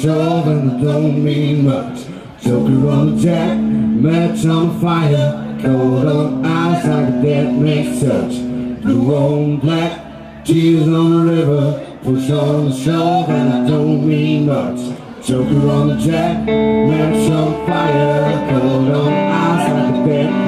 shoving don't mean much. Joker on the jack, match on fire, cold on ice like a dead man's touch. Blue on black, tears on the river, push on the shove and it don't mean much. Joker on the jack, match on fire, cold on ice like a dead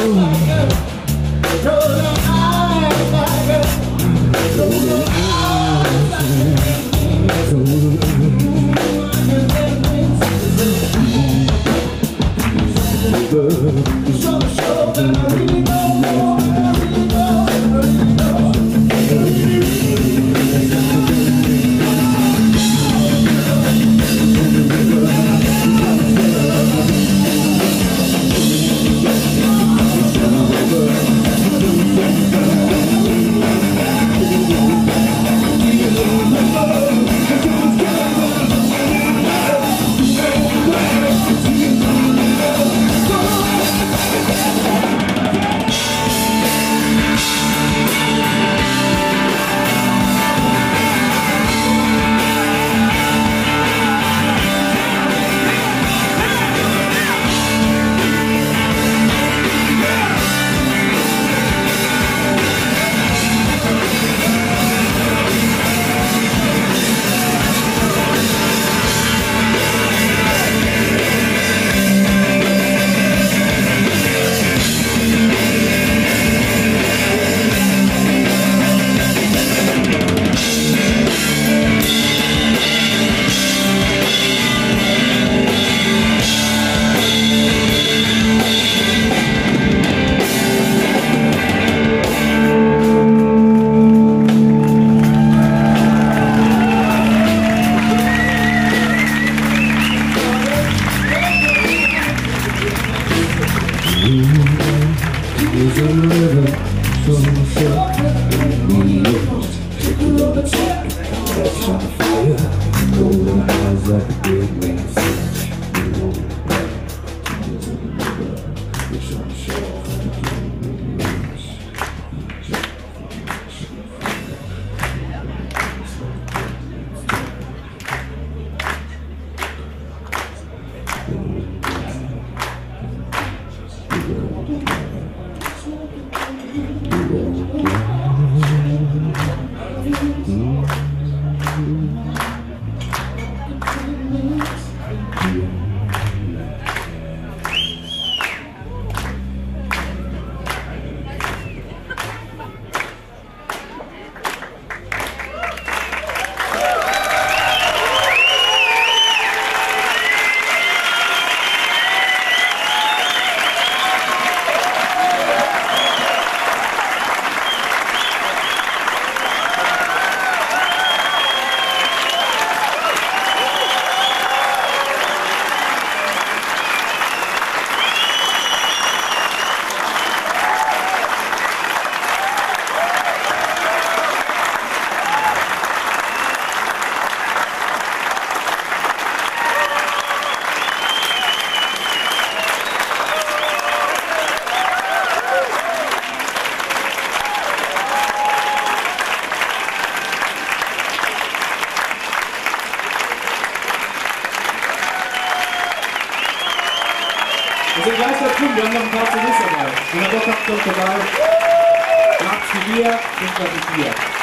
Oh, Wish on shore. gönder Kartı Lissabon. Buna da kaptım kadar. Yapşı bir, dikkat bir.